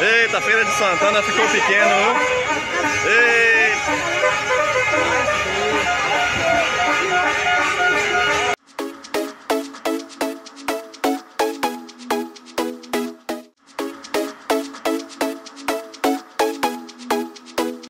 Eita, a feira de Santana ficou pequena, viu?